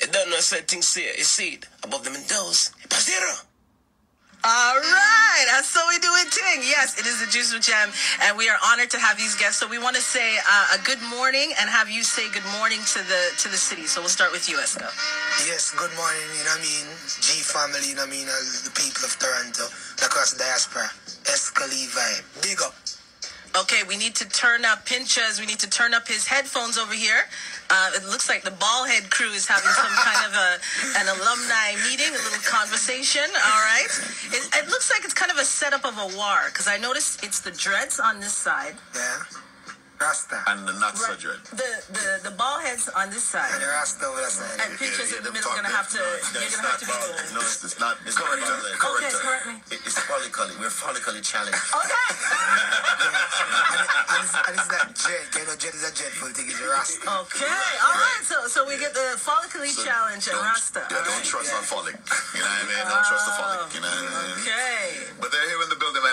You don't know certain say you see it above them windows. Pasero. All right, that's so we do it, Ting. Yes, it is the Juice with Jam, and we are honored to have these guests. So we want to say uh, a good morning and have you say good morning to the to the city. So we'll start with you, Exco. Yes, good morning, you know what I mean? G family, you know what I mean? Uh, the people of Toronto, across the diaspora. Exco Levi, big up. Okay, we need to turn up Pinchers. We need to turn up his headphones over here. Uh, it looks like the Ballhead crew is having some kind of a an alumni meeting, a little conversation. All right. It, it looks like it's kind of a setup of a war because I noticed it's the dreads on this side. Yeah? Rasta. And the not so dread. The the the ball heads on this side. And the Rasta over the side. And Pinchers in the middle are gonna have to. No, You're gonna have to be bald. the. No, it's, it's not. It's Correct. not bald. Okay, correct me. It- It's follically. We're follically challenged. Okay. and, and, it's, and it's that jet, you know, jet is a dreadful thing, it's a Rasta. Okay. All right. So so we get the follically So challenge and don't- Rasta. Yeah, All don't right. trust on folic. You know what I mean? Don't trust the folic. You know what I mean? Oh, okay. But they're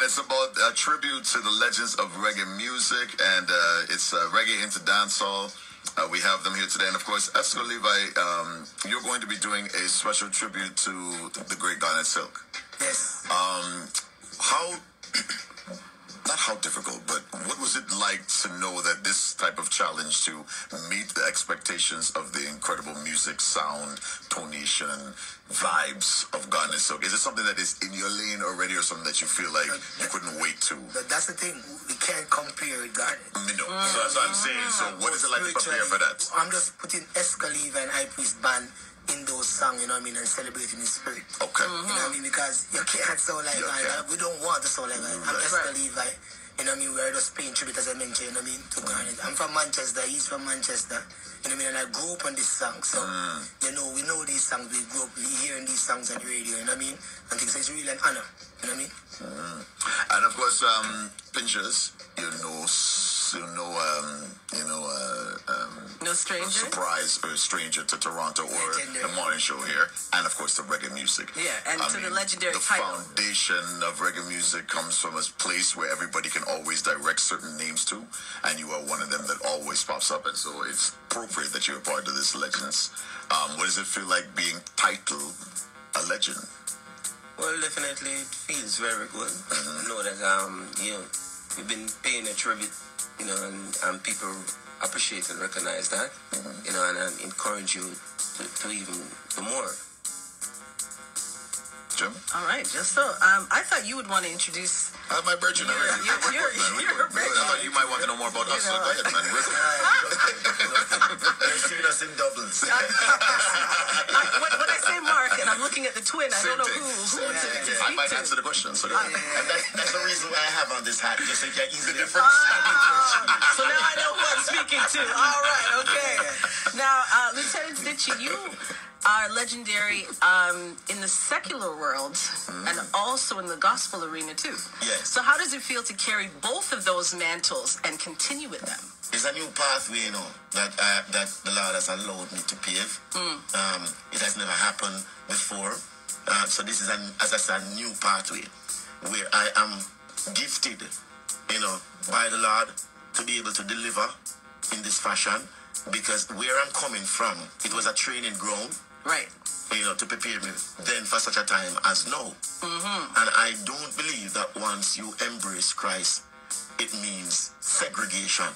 It's about a tribute to the legends of reggae music, and uh, it's uh, reggae into dancehall. Uh, we have them here today, and of course, Exco Levi, um, you're going to be doing a special tribute to the great Garnet Silk. Yes. Um, how, not how difficult, but what was it like to know that this type of challenge to meet the expectations of the incredible music, sound, tonation, vibes of Garnet Silk? Is it something that is in your lane already, or something that you feel like you couldn't wait to? But that's the thing, we can't compare with Garnet. You know, so that's what I'm saying. So, what is it like to prepare for that? I'm just putting Exco Levi and High Priest Band in those songs, you know what I mean, and celebrating his spirit. Okay. You know what I mean? Because you can't sound like You that. can't. We don't want to sound like that. I'm Right. Exco Levi. You know what I mean? We're just paying tribute, as I mentioned, you know what I mean, to Garnet. I'm from Manchester. He's from Manchester. You know what I mean? And I grew up on this song. So, Mm. you know, we know these songs. We grew up hearing these songs on the radio. You know what I mean? And things. So it's really an honor. You know what I mean? And of course, um, Pinchers, you know, know, um, you know, uh, um, No stranger. surprise or stranger to Toronto or Legendary. the morning show here, and of course the reggae music. Yeah, and to the legendary the title. foundation of reggae music comes from a place where everybody can always direct certain names to, and you are one of them that always pops up, and so it's appropriate that you're a part of this legends. Um, what does it feel like being titled a legend? Well, definitely, it feels very good. I know that um, you know, we've been paying a tribute, you know, and, and people appreciate and recognize that, mm-hmm. you know, and, and encourage you to, to even do more. Jim, All right. Just so um, I thought you would want to introduce. I have my virgin You're- already. you're- We're you're- good, man. We're you're good. We're. I thought you might want to know more about us. So go ahead, man. You're seeing us in doubles. I, when, when I say Mark and I'm looking at the twin, I don't know Same who thing. who to, to I might to. answer the question. So ahead. And that's, that's the reason why I have on this hat, just so you can easily Ah, so now I know who I'm speaking to. All right, okay. Now, uh, Lieutenant Stitchie, you are legendary um, in the secular world and also in the gospel arena too. Yes. So how does it feel to carry both of those mantles and continue with them? It's a new pathway, you know, that uh, that the Lord has allowed me to pave. Um, it has never happened before. Uh, so this is, an, as I said, a new pathway where I am gifted, you know, by the Lord to be able to deliver in this fashion because where I'm coming from, it was a training ground Right. you know, to prepare me then for such a time as now. And I don't believe that once you embrace Christ, it means segregation.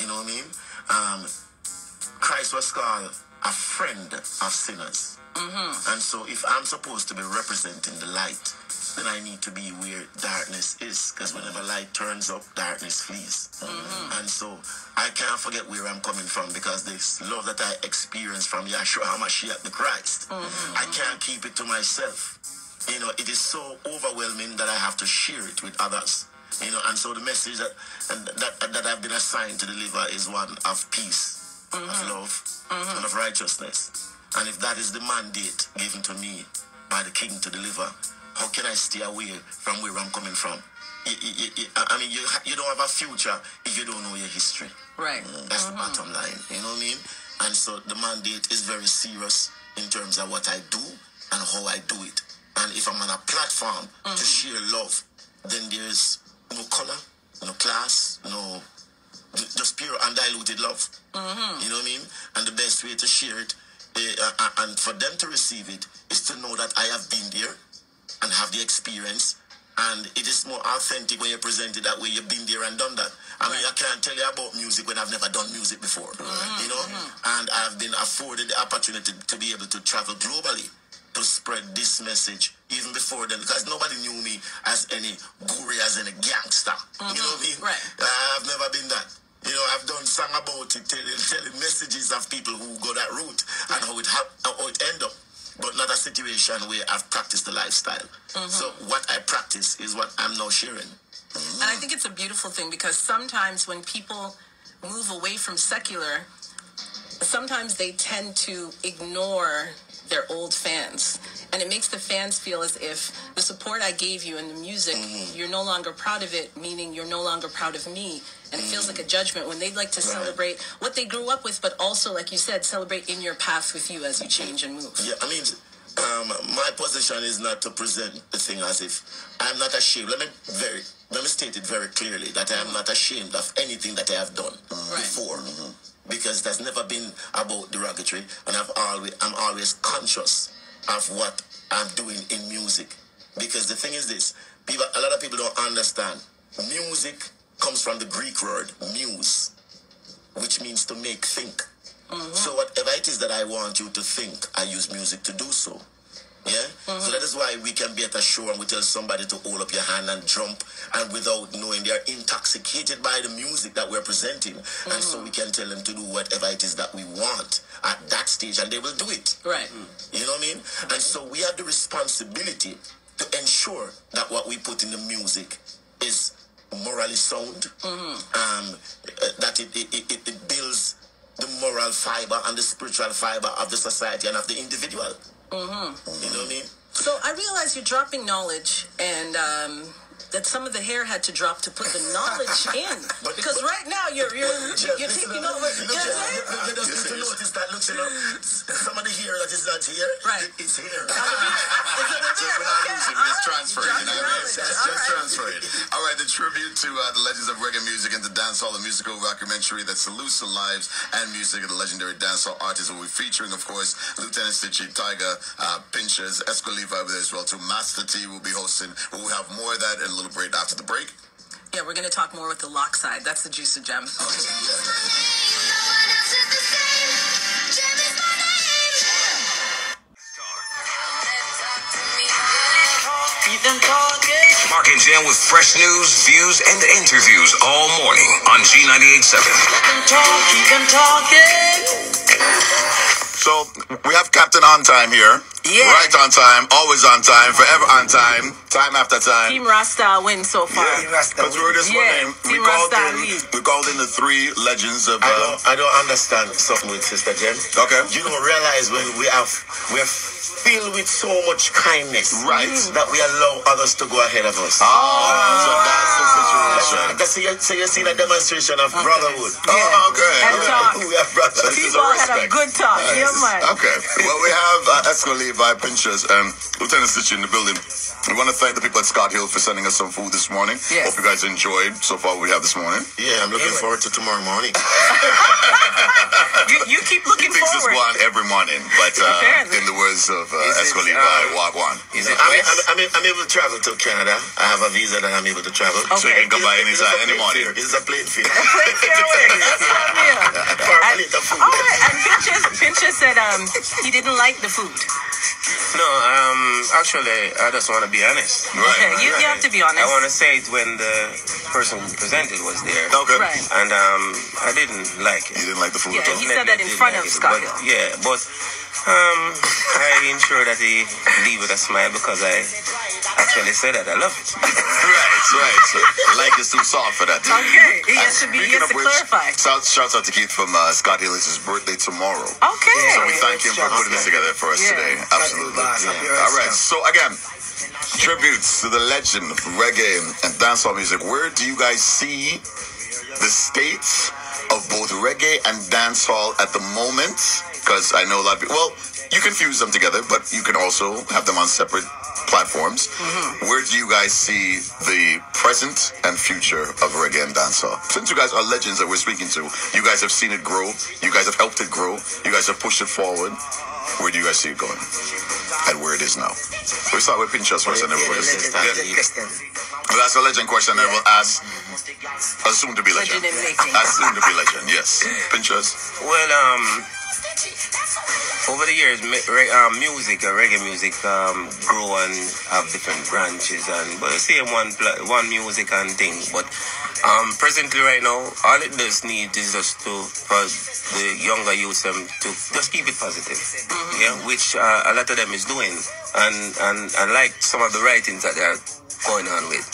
You know what I mean? Um, Christ was called a friend of sinners. And so if I'm supposed to be representing the light, then I need to be where darkness is. Because whenever light turns up, darkness flees. Mm-hmm. And so I can't forget where I'm coming from because this love that I experienced from Yahshua HaMashiach the Christ, mm-hmm. I can't keep it to myself. You know, it is so overwhelming that I have to share it with others. You know, and so the message that that that I've been assigned to deliver is one of peace, of mm-hmm. love, and of righteousness. And if that is the mandate given to me by the King to deliver, how can I stay away from where I'm coming from? I mean, you you don't have a future if you don't know your history. Right. Mm, that's the uh-huh. bottom line. You know what I mean? And so the mandate is very serious in terms of what I do and how I do it. And if I'm on a platform to mm-hmm. share love, then there's no color, no class, no just pure undiluted love. Mm-hmm. You know what I mean? And the best way to share it eh, uh, uh, and for them to receive it is to know that I have been there and have the experience. And it is more authentic when you present it that way. You've been there and done that. I mean, I can't tell you about music when I've never done music before, mm-hmm. you know. Mm-hmm. And I've been afforded the opportunity to be able to travel globally to spread this message even before then because nobody knew me as any guru, as any gangster. You know what I mm-hmm. mean? Right. I've never been that. You know, I've done song about it, telling, telling messages of people who go that route and how it hap- how it end up. But not a situation where I've practiced the lifestyle. Mm-hmm. So what I practice is what I'm now sharing. And I think it's a beautiful thing because sometimes when people move away from secular, sometimes they tend to ignore their old fans. And it makes the fans feel as if the support I gave you and the music, mm. you're no longer proud of it, meaning you're no longer proud of me. And it feels mm. like a judgment when they'd like to celebrate what they grew up with, but also, like you said, celebrate in your path with you as you change and move. Yeah, I mean, um, my position is not to present the thing as if I'm not ashamed. Let me very let me state it very clearly that I am mm-hmm. not ashamed of anything that I have done before. Mm-hmm. Because that's never been about derogatory, and I've always I'm always conscious of what I'm doing in music. Because the thing is this, people a lot of people don't understand. Music comes from the Greek word muse, which means to make think. Mm-hmm. So whatever it is that I want you to think, I use music to do so. Yeah? Mm-hmm. So that is why we can be at a show and we tell somebody to hold up your hand and jump and without knowing they're intoxicated by the music that we're presenting. And so we mm-hmm. can tell them to do whatever it is that we want at that stage and they will do it. Right. Mm-hmm. You know what I mean? And so we have the responsibility to ensure that what we put in the music is morally sound, um, uh, that it, it, it, it builds the moral fiber and the spiritual fiber of the society and of the individual. You know what I mean? So I realize you're dropping knowledge and um, that some of the hair had to drop to put the knowledge in. But- because right now you're you're, you're listen taking up. over. Look, You know Jeff, what I'm saying? you- you just need to notice that. Look, you know, some of the hair that is not here, Right. it- it's here. it a So we're not losing, we all just right. transfer it, you know what I mean? knowledge. Just, right. transfer it. All right, the tribute to uh, the legends of reggae music and the dancehall, the musical documentary that salutes the lives and music of the legendary dancehall artists. We'll be featuring, of course, Lieutenant Stitchie, Tiger, uh, Pinchers, Esco Levi over there as well, too. Master T will be hosting. We'll have more of that in a little break after the break. Yeah, we're gonna talk more with the lock side. That's the juice of gem. Mark and Jam with fresh news, views, and interviews all morning on G98.7. So we have Captain On Time here. Yeah. Right on time, always on time, forever on time, time after time. Team Rasta wins so far. Team Rasta Because we were this Yeah, morning, we Team called Rasta in, lead. we called in the three legends of. I Uh, don't, I don't understand something with Sister Jen. Okay. You don't realize when we have we're filled with so much kindness, Right. That we allow others to go ahead of us. Ah, so that's the situation. Because so you, so you see that demonstration of brotherhood. Oh, okay. And okay. talk. We are brothers. This is People had a good talk. Uh, Yeah, man. Okay. Well, we have uh, Exco Levi Pinchers and Lieutenant Stitch in the building. We want to thank the people at Scott Hill for sending us some food this morning. Yes. Hope you guys enjoyed so far what we have this morning. Yeah, I'm looking forward to tomorrow morning. You, you keep looking He thinks this one every morning, but uh, in the words of uh, Is it, Exco Levi, uh, walk one. You know, I mean, I'm, I'm, I'm able to travel to Canada. I have a visa that I'm able to travel. So you can come by It's- it's anytime, a any morning. fare. It's a plane fare. Play fair away. That's what I'm here. For a And, plate of food. all right, and Pinchers, Pinchers said um he didn't like the food. No, um, actually, I just want to be honest. Right. Okay, you, you have to be honest. I want to say it when the person who presented was there. Okay. Right. And um, I didn't like it. You didn't like the food Yeah, at all? he said that in front didn't of like Scott but- Yeah, but um, I ensure that he leave with a smile because I actually said that I love it. right, right. So, like is too soft for that. Okay, he has to be- he has to which, clarify. Shout, shouts out to Keith from uh, Scott Hillis' birthday tomorrow. Okay. So we thank him for putting this together for us Yeah. today. Absolutely. Boss, happy All right. So again, tributes to the legend of reggae and dancehall music. Where do you guys see the states of both reggae and dancehall at the moment? Because I know a lot of people. Well, you can fuse them together, but you can also have them on separate platforms. Where do you guys see the present and future of reggae and dancehall? Since you guys are legends that we're speaking to, you guys have seen it grow. You guys have helped it grow. You guys have pushed it forward. Where do you guys see it going? And where it is now? We start with Pinchers first and everybody. Legend, legend question. Well, that's a legend question I will ask. Assumed to be legend. Legend in making. Assume to be legend, yes. Pinchers. Well, um, over the years, um, music, uh, reggae music, um, grow and have different branches, and but the same one, one music and thing. But um, presently, right now, all it does need is just to for the younger youth um, to just keep it positive, yeah, which uh, a lot of them is doing, and and and like some of the writings that they are going on with,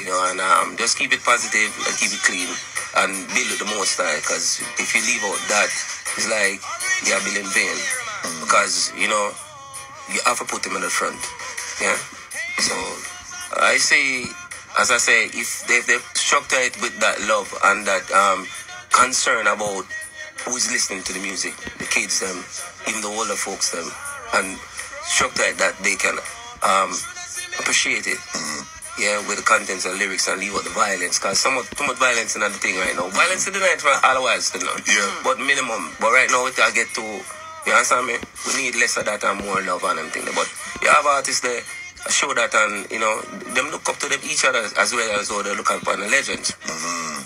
you know, and um, just keep it positive and keep it clean and build the most. Because if you leave out that, it's like you're building vain. Because you know you have to put them in the front. Yeah. So I say, as I say, if they if they structure it with that love and that um, concern about who's listening to the music, the kids them, even the older folks them, and structure it that they can um, appreciate it. Yeah, with the contents and lyrics and leave out the violence. Cause some too much violence in the thing right now. Violence in the night for all while still now. Yeah. But minimum. But right now we can get to you understand me? We need less of that and more love and them thing. But you have artists there show that and you know them look up to them each other as well as though they look upon the legends.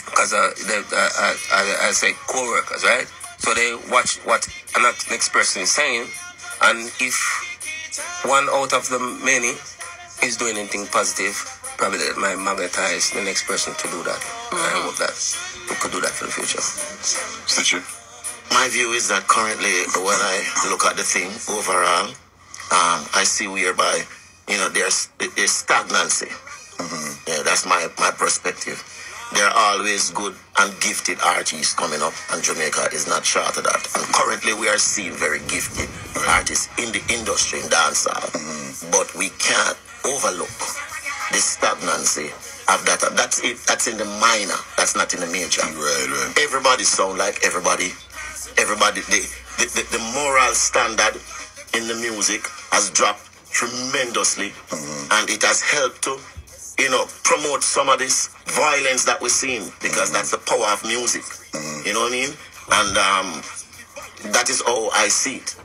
Because uh, they, uh, uh, I, I say co-workers, right? So they watch what an next person is saying, and if one out of the many is doing anything positive, probably that might is the next person to do that. I hope that we could do that for the future. Stitchie. My view is that currently, when I look at the thing overall, um, I see whereby, you know, there's there's stagnancy. Yeah, that's my my perspective. There are always good and gifted artists coming up, and Jamaica is not short of that. And currently, we are seeing very gifted artists in the industry in dancehall, but we can't overlook the stagnancy of that. That's it. That's in the minor. That's not in the major Right, right. everybody sound like everybody. Everybody, the, the, the, the moral standard in the music has dropped tremendously, mm-hmm. and it has helped to, you know, promote some of this violence that we're seeing because mm-hmm. that's the power of music. Mm-hmm. You know what I mean? And um, that is how I see it.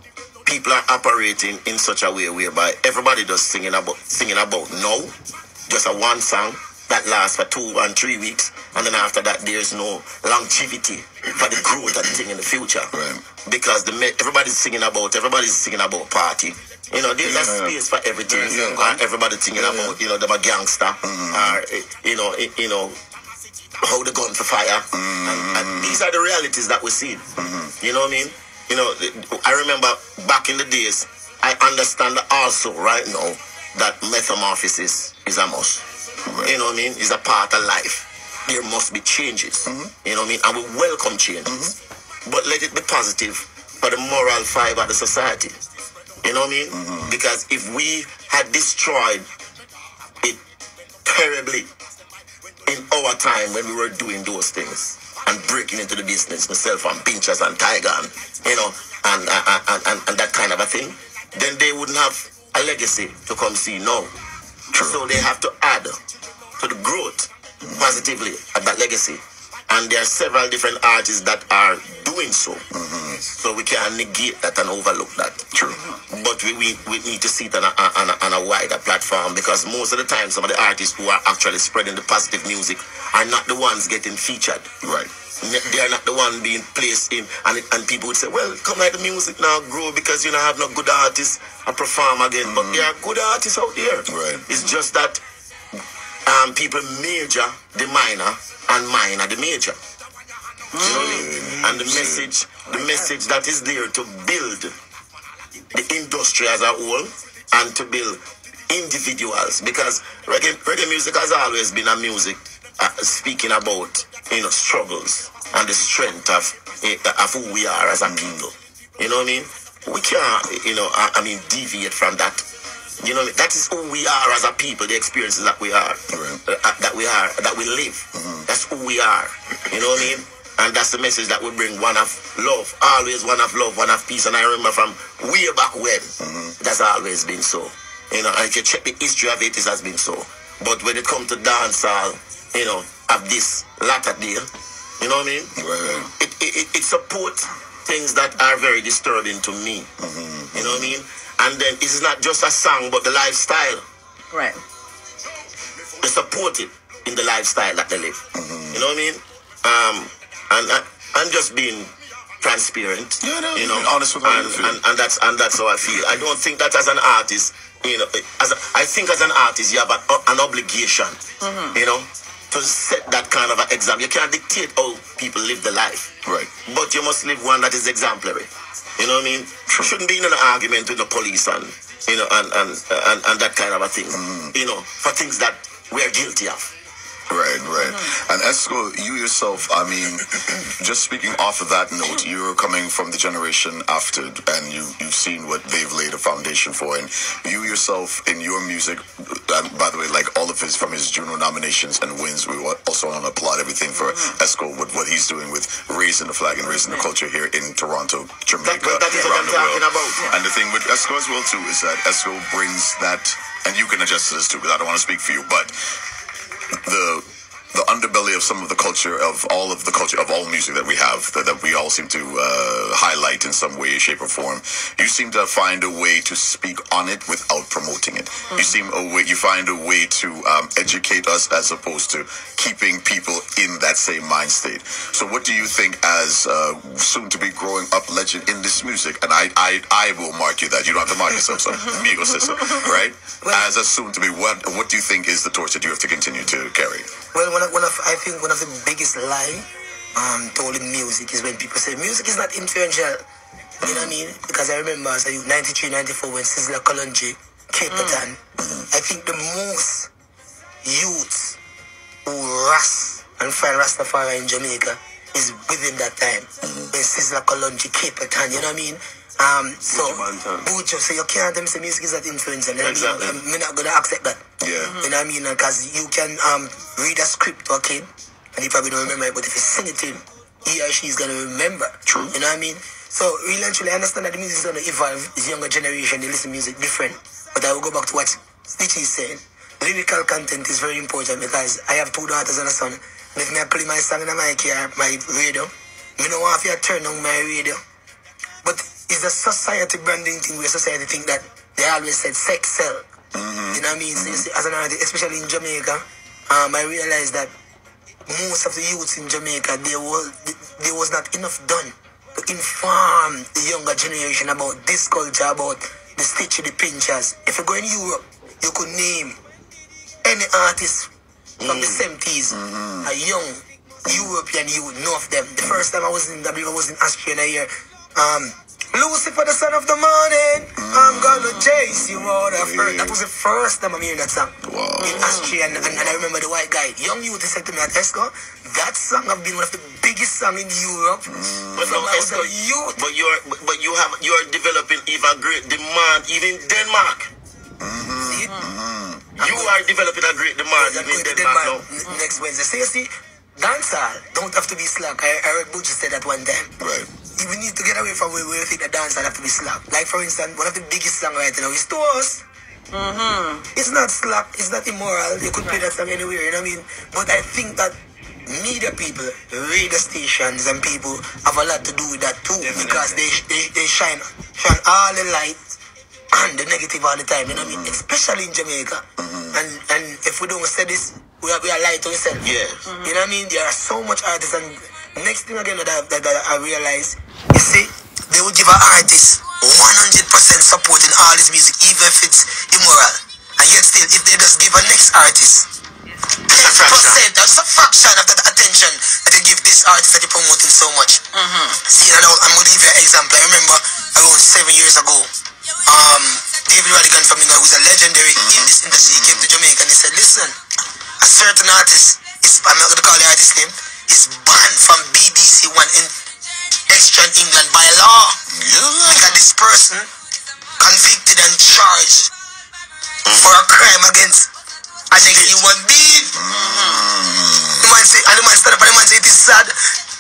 People are operating in such a way whereby everybody just singing about singing about no, just a one song that lasts for two and three weeks, and then after that there's no longevity for the growth of the thing in the future. Right. Because the everybody's singing about everybody's singing about party. You know, there's a Yeah. space for everything. Yeah, yeah. And everybody singing Yeah, about, you know, them a gangster Mm. or eh, you know, eh, you know, how the gun for fire. Mm. And, and these are the realities that we see. You know what I mean? You know, I remember back in the days, I understand also right now that metamorphosis is a must. You know what I mean? It's a part of life. There must be changes. Mm-hmm. You know what I mean? And we welcome changes. Mm-hmm. But let it be positive for the moral fiber of the society. You know what I mean? Mm-hmm. Because if we had destroyed it terribly in our time when we were doing those things and breaking into the business, myself and Pinchers and Tiger and you know, and and, and, and, and that kind of a thing, then they wouldn't have a legacy to come see now. So they have to add to the growth positively of that legacy. And there are several different artists that are doing so. Mm-hmm. So we can't negate that and overlook that. True. But we, we, we need to see it on a, on, a, on a wider platform because most of the time some of the artists who are actually spreading the positive music are not the ones getting featured. Right. They are not the one being placed in, and and people would say, "Well, come like the music now grow because you know have no good artists and perform again." But mm. there are good artists out there. Right. It's just that um, people major the minor and minor the major. You know I mean? Mm. And the mm. message, the message that is there to build the industry as a whole and to build individuals because reggae, reggae music has always been a music uh, speaking about you know struggles and the strength of eh, of who we are as a people. You know what I mean? We can't you know I, I mean deviate from that. You know that is who we are as a people. The experiences that we are, Right. uh, that we are, that we live. That's who we are. You know what I mean? And that's the message that we bring one of love. Always one of love, one of peace. And I remember from way back when, it has always been so. You know, and if you check the history of it, it has been so. But when it comes to dancehall, you know, of this latter deal, you know what I mean? Right. It, it, it, it supports things that are very disturbing to me. You know what I mean? And then it's not just a song, but the lifestyle. Right. They support it in the lifestyle that they live. You know what I mean? Um, and I, I'm just being transparent. Yeah, no, you know, honest with and, you and, and that's and that's how I feel. I don't think that as an artist, you know, as a, I think as an artist, you have an, an obligation, mm-hmm. you know, to set that kind of an example. You can't dictate how people live their life, Right. but you must live one that is exemplary. You know what I mean? Shouldn't be in an argument with the police and you know and and and, and that kind of a thing. Mm. You know, for things that we're guilty of. Right, right. Mm-hmm. And Exco, you yourself, I mean, just speaking off of that note, you're coming from the generation after, and you, you've seen what they've laid a foundation for. And you yourself, in your music, and by the way, like all of his, from his Juno nominations and wins, we also want to applaud everything for mm-hmm. Exco, with what he's doing with raising the flag and raising the mm-hmm. culture here in Toronto, Jamaica, That- that is what around I'm the talking world. about. And the thing with Exco as well, too, is that Exco brings that, and you can adjust to this too, because I don't want to speak for you, but the the underbelly of some of the culture of all of the culture of all music that we have that, that we all seem to uh, highlight in some way shape or form. You seem to find a way to speak on it without promoting it. You seem a way you find a way to um, educate us as opposed to keeping people in that same mind state. So what do you think as uh, soon to be growing up legend in this music? And I, I I will mark you that. You don't have to mark yourself so amigo sister. Right? As a soon to be what what do you think is the torch that you have to continue to carry Well, one of, one of I think one of the biggest lie um told in music is when people say music is not influential. You know what I mean? Because I remember as a youth, 93, 94 when Sizzla Kalonji, Capleton, I think the most youths who ras and find Rastafari in Jamaica is within that time. When Sizzla Kalonji, Cape Town, you know what I mean? Um, so. Buju, so you can't tell me say music is that influence, and know what I Exactly. I'm not gonna accept that. yeah You know what I mean? Because you can um read a script to a kid and he probably don't remember it, but if you sing it to him, he or she is gonna remember. True. You know what I mean? So really and truly, I understand that the music is gonna evolve. It's younger generation, they listen to music different. But I will go back to what Stitchie is saying. Lyrical content is very important because I have two daughters and a son. And if me I play my song in my car, my radio, me know if you turn on my radio. But it's a society branding thing where society think that they always said sex sell. You know what I mean? So you see, as an artist, especially in Jamaica, um, I realized that most of the youths in Jamaica, there was there was not enough done to inform the younger generation about this culture, about the stitch the pinchers. If you go in Europe, you could name any artist from the 70s, a young European youth, know of them. The first time I was in, I believe I was in Austria in a year. Um, Lucifer, the son of the morning, I'm gonna chase you out of earth. That was the first time I'm hearing that song Wow. in Austria, and, and, and I remember the white guy, young youth, he said to me at Exco, that song have been one of the biggest song in Europe. But no, Exco, a youth. but you're but, you have you are developing even great demand even Denmark. Mm-hmm. See? Mm-hmm. You are developing a great demand even in going Denmark now. Next Wednesday. So you see, dancehall don't have to be slack. I, I heard Butch say that one time. right We need to get away from where we think that dancehall have to be slack. Like for instance, one of the biggest song right now is Toast. Mm-hmm. It's not slack, it's not immoral. You could play that song anywhere, you know what I mean? But I think that media people, radio stations and people have a lot to do with that too. Because they, they, they shine, shine all the light and the negative all the time, you know what I mean? Mm-hmm. Especially in Jamaica. Mm-hmm. And and if we don't say this, we are, we are lying to ourselves. Yeah. You know what I mean? There are so much artists and next thing again that, I- that, that I realize, you see, they will give an artist 100% support in all his music, even if it's immoral. And yet still, if they just give a next artist 10%, that's a fraction of that attention that they give this artist that they promoting so much. See, and I'm going to give you an example. I remember around seven years ago, um, David Rodigan from England, who's a legendary in this industry, he came to Jamaica and he said, listen, a certain artist, is, I'm not going to call the artist name, is banned from BBC One in extra in England by law. Because this person convicted and charged for a crime against an human being. Mm. The man say, and the man stand up and the man say, it is sad.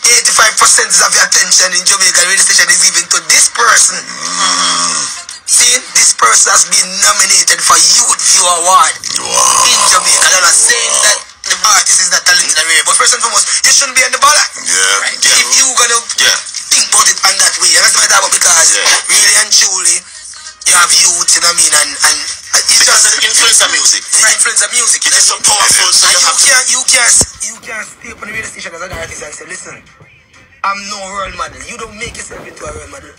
85% of the attention in Jamaica radio station is given to this person. Mm. See, this person has been nominated for Youth View Award in Jamaica. I'm not saying that the artist is not talented but first and foremost, you shouldn't be on the baller. Yeah, If yeah. you gonna Yeah. Think about it on that way, and that's my about because Yeah. really and truly, you have youth, you know what I mean, and and uh, it's Because just the influence of music. the influence of music. It is so powerful, so you you have can't, you can't, you can't stay up on the radio station as an artist and say, listen, I'm no role model. You don't make yourself into a role model.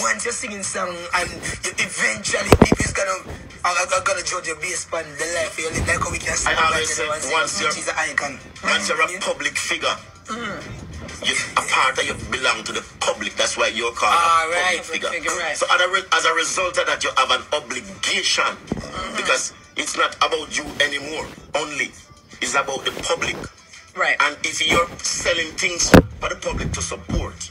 Once you're singing song and you eventually people's gonna are, are gonna judge you based on the life you live. Like how we can sing I always say, once you're- an icon. Once you're a public figure, mm. You, a part of you belong to the public. That's why you're called Ah, a right, public figure. right. So as a, re- as a result of that, you have an obligation because it's not about you anymore. Only it's about the public. Right. And if you're selling things for the public to support,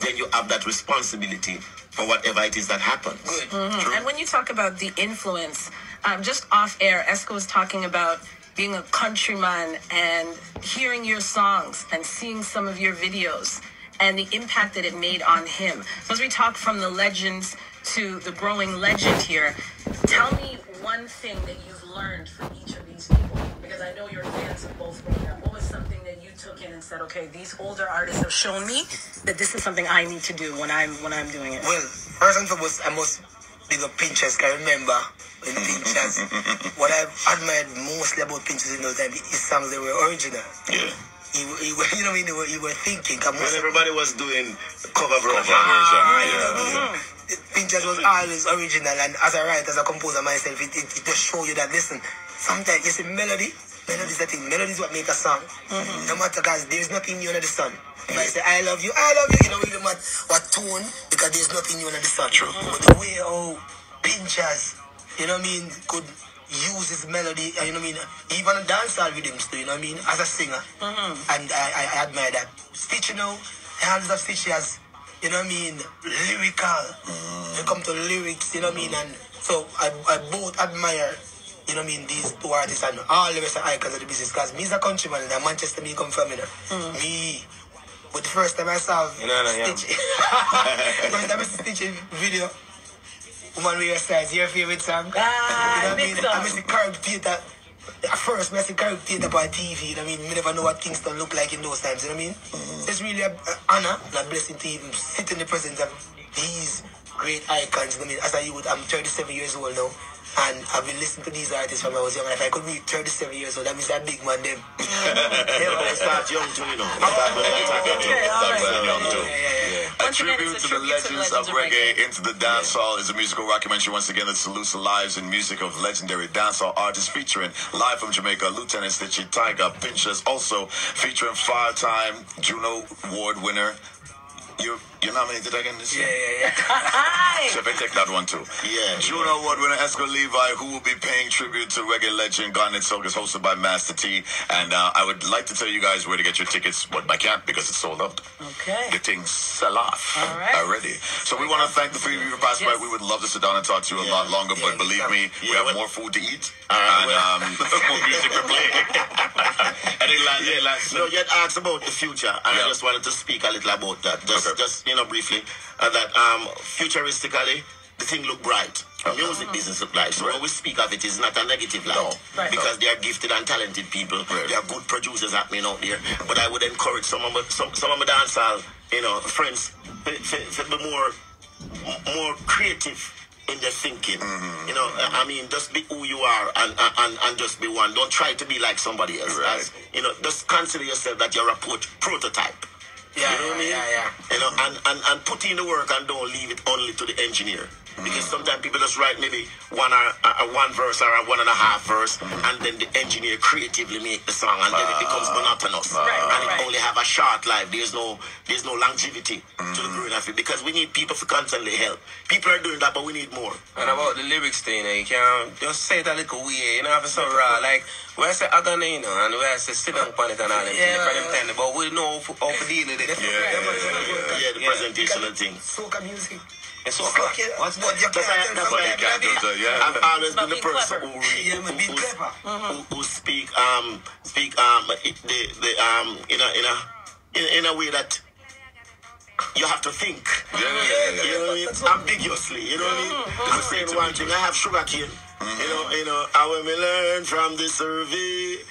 then you have that responsibility for whatever it is that happens. Good. Mhm. And when you talk about the influence, um, just off air, Exco was talking about being a countryman and hearing your songs and seeing some of your videos and the impact that it made on him. So as we talk from the legends to the growing legend here, tell me one thing that you've learned from each of these people. Because I know you're fans of both growing up. What was something that you took in and said, okay, these older artists have shown me that this is something I need to do when I'm when I'm doing it. Well, first and foremost, I must big up Pinchers. Can remember when Pinchers, what I admired mostly about Pinchers in those times, his songs they were original. Yeah. He, he, you know what I mean? They were, you were thinking. When everybody was doing cover version. Ah, version, know yeah. I mean? Pinchers was always original, and as a writer, as a composer myself, it, it, it just show you that listen. Sometimes you see melody, melody is the thing. Melody is what make a song. Mm-hmm. No matter because there is nothing new under the sun. If I say I love you, I love you, you know really matter what tone because there's nothing new under the sun. True. But the way how Pinchers, you know what I mean, could use his melody, uh, you know what I mean, even a dancehall rhythms too, you know what I mean, as a singer. Mm-hmm. And I, I, I admire that. Stitch, you know, hands of Stitch has, you know what I mean, lyrical. Mm. When it come to lyrics, you know what I mean, and so I, I both admire, you know what I mean, these two artists and all the rest of icons of the business. Because me is a countryman, and Manchester me come from, you know. Me, but the first time I saw You know, no, yeah. Stitch, the first time I see Stitch in video, Woman with your size, your favorite song. Ah, you know what I big mean? song. I miss the Carib Theatre. At first, I see Carib Theatre on TV. You know what I mean? Me never know what Kingston look like in those times. You know what I mean? So it's really an honor and a blessing to even sit in the presence of these great icons. You know what I mean? As a youth, I'm 37 years old now. And I've been listening to these artists from when I was young. And if I could be 37 years old, that means that big man them. yeah, They start young too, you know. A tribute to the tribute to legends of reggae into the dancehall is a musical documentary once again that salutes the lives and music of legendary dancehall artists featuring live from Jamaica Lieutenant Stitchie Tiger Pinchers, also featuring five-time Juno Award winner. You you nominated again this Yeah, year? yeah, yeah. Hi. So if I take that one too. Yeah. Juno Award winner Exco Levi, who will be paying tribute to reggae legend Garnet Silk, is hosted by Master T. And uh, I would like to tell you guys where to get your tickets, but I can't because it's sold out. Okay. The things sell off All right. already. So we want to thank the three of you for passing by. We would love to sit down and talk to you a lot longer, but believe me, we have well- more food to eat All and right, well- um, more music to play. Any last, any last? No, you had asked about the future, and Yeah. I just wanted to speak a little about that. Just, Okay. just you know, briefly, uh, that um, futuristically, the thing look bright. Music business look bright. So when we speak of it, it's not a negative light. No. Right. Because they are gifted and talented people. Right. They are good producers happening out there. But I would encourage some of my, some, some of my dancehall, you know, friends to, be more, more creative in their thinking. Mm-hmm. You know, I I mean, just be who you are and, and, and just be one. Don't try to be like somebody else. Right. As, you know, just consider yourself that you're a prototype. Yeah, You know what I mean? yeah, yeah. You know, and, and, and put in the work and don't leave it only to the engineer. Because sometimes people just write maybe one or uh, one verse or a one and a half verse, and then the engineer creatively make the song, and then it becomes ah. monotonous, Right, and it right. only have a short life. There's no there's no longevity to the mm. growing of it because we need people to constantly help. People are doing that, but we need more. And about the lyrics thing, eh, you, know, you can just say it a little weird, you know, if it's so raw. Like, where I say agony, you know, and where I say sit down on it and all them Yeah. things, different thing, but we know how how to deal with it. Yeah, yeah, yeah, Yeah, the Yeah. presentation and thing. Soca music. It's so Okay, What's but you That's can't that's somebody you can't do that, yeah. I've always been the person who Yeah, who, who, who, who speak um speak um the the um you know you know in, in a way that you have to think. Yeah, yeah, yeah, You know what I mean? Ambiguously. You know what I mean? I'm saying one thing. I have sugar cane. You know, you know, I will learn from the survey.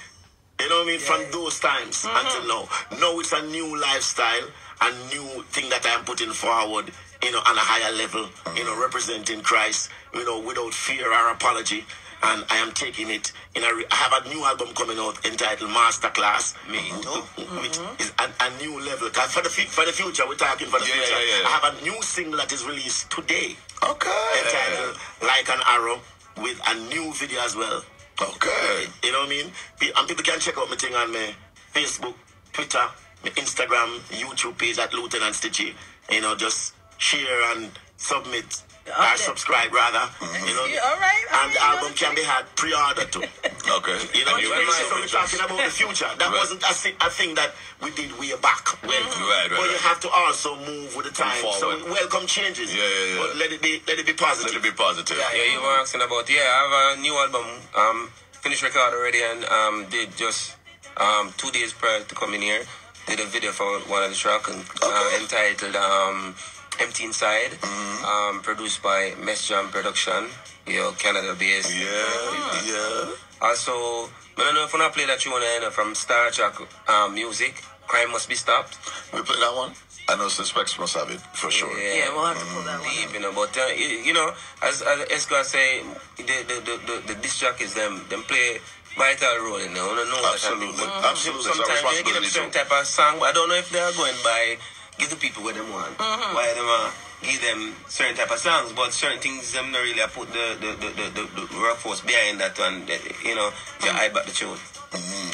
You know what I mean? From those times until now. Now it's a new lifestyle, a new thing that I am putting forward, you know, on a higher level, you know, representing Christ, you know, without fear or apology. And I am taking it in a. Re- I have a new album coming out entitled Masterclass. Me too. Which mm-hmm. is a, a new level. 'Cause for the fu- for the future, we're talking for the Yeah, future. yeah, yeah. I have a new single that is released today Okay. entitled Like an Arrow with a new video as well. Okay. You know what I mean? And people can check out my thing on my Facebook, Twitter, my Instagram, YouTube page at Lieutenant Stitchie. You know, just share and submit. Or subscribe rather. You know, Yeah, all right, and the album okay. can be had pre-order too. Okay. You know, might- so we're talking about the future. That Right. wasn't a, a thing that we did way back when. Right, right, But you have to also move with the time. So welcome changes. Yeah, yeah, yeah. But let it be let it be positive. Let it be positive. Yeah, you were asking about. Yeah, I have a new album. Um, finished record already, and um, did just um two days prior to coming here. Did a video for one of the track and, uh, entitled um, "Empty Inside," Mm-hmm. um, produced by Mess Jam Production. You know, Canada based. Yeah, yeah. Also, I don't know if I wanna play that you wanna end from Startrack um, music. Crime must be stopped. We play that one. I know Suspects must have it for sure. Yeah, we'll have to pull that one. deep, you know. But uh, you, you know, as as Exco say, the the the the, the disc jockeys them them play vital role in there. You know, that Absolutely. kind of thing. But Absolutely. It's our Sometimes they give them responsibility certain type of song, but I don't know if they are going by give the people what they want. Why them uh, give them certain type of songs, but certain things them not really put the the the, the, the, the workforce behind that one. You know, you eye back the tune.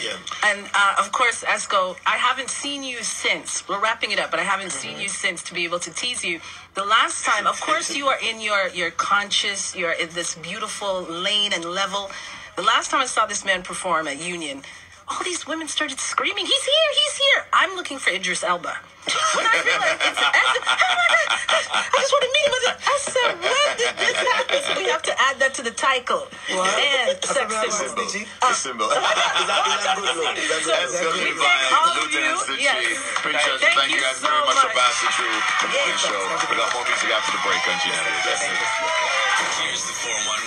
Yeah. And uh, of course, Exco, I haven't seen you since. We're wrapping it up, but I haven't seen you since to be able to tease you. The last time, of course, you are in your your conscious, you're in this beautiful lane and level. The last time I saw this man perform at Union, all these women started screaming, "He's here! He's here!" I'm looking for Idris Elba. When I realized it's, I oh my God, I just want to meet him. I said, I said, when did this happen? So we have to add that to the title. And sex symbol. Uh, symbol. The symbol. Is that, is that good, Lord? Is that good? That's good We advice. thank all of you. Yes. Appreciate it. Thank Thank you you guys so very much for much. Pastor True. The morning show. We got more music after the break on G98. Here's the 411.